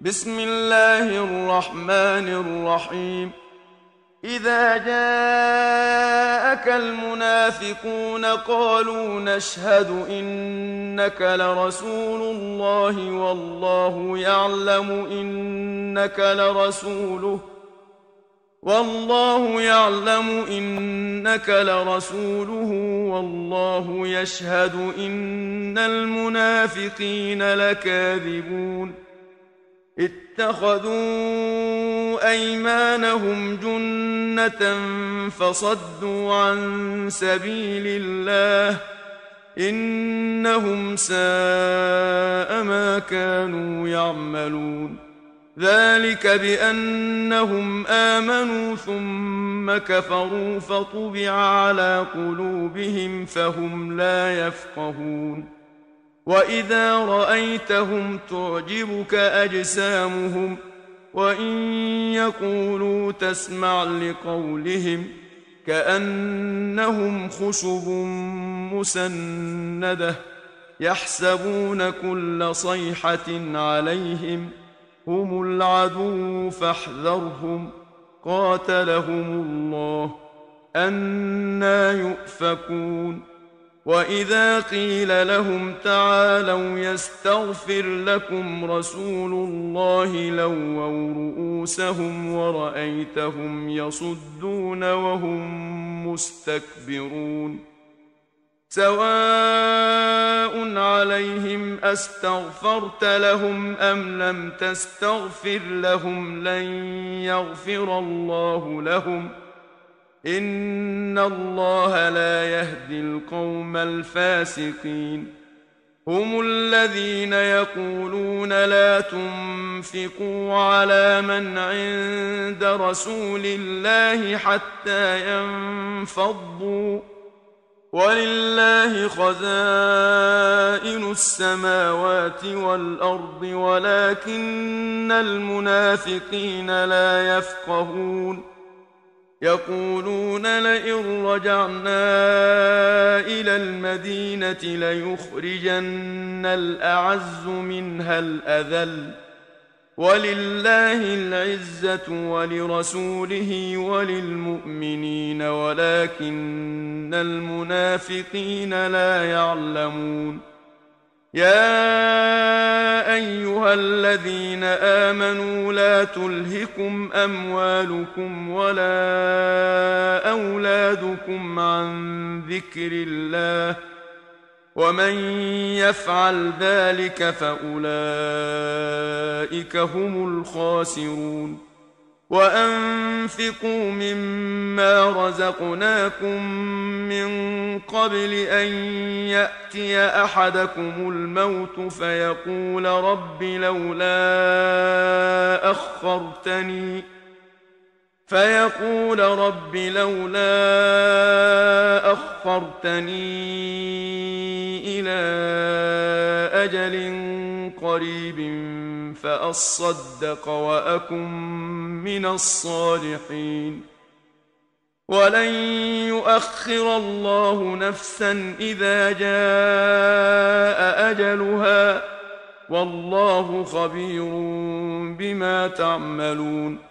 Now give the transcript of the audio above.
بسم الله الرحمن الرحيم. إذا جاءك المنافقون قالوا نشهد إنك لرسول الله والله يعلم إنك لرسوله والله يعلم إنك لرسوله والله يشهد إن المنافقين لكاذبون. اتخذوا أيمانهم جنة فصدوا عن سبيل الله إنهم ساء ما كانوا يعملون. ذلك بأنهم آمنوا ثم كفروا فطبع على قلوبهم فهم لا يفقهون. واذا رايتهم تعجبك اجسامهم وان يقولوا تسمع لقولهم كانهم خشب مسنده يحسبون كل صيحه عليهم هم العدو فاحذرهم قاتلهم الله أنا يؤفكون واذا قيل لهم تعالوا يستغفر لكم رسول الله لووا رؤوسهم ورايتهم يصدون وهم مستكبرون سواء عليهم استغفرت لهم ام لم تستغفر لهم لن يغفر الله لهم ان الله لا يهدي القوم الفاسقين هم الذين يقولون لا تنفقوا على من عند رسول الله حتى ينفضوا ولله خزائن السماوات والارض ولكن المنافقين لا يفقهون يقولون لئن رجعنا إلى المدينة ليخرجن الأعز منها الأذل ولله العزة ولرسوله وللمؤمنين ولكن المنافقين لا يعلمون يا ايها الذين امنوا لا تلهكم اموالكم ولا اولادكم عن ذكر الله ومن يفعل ذلك فاولئك هم الخاسرون وانفقوا مما رزقناكم من قبل ان ياتي احدكم الموت فيقول رب لولا اخرتني فيقول رب لولا اخرتني إلى أجل قريب فأصدق وأكن من الصالحين. ولن يؤخر الله نفسا إذا جاء أجلها. والله خبير بما تعملون.